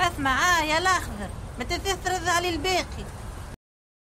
اسمع آه يا الأخضر. ما تنساش ترد على الباقي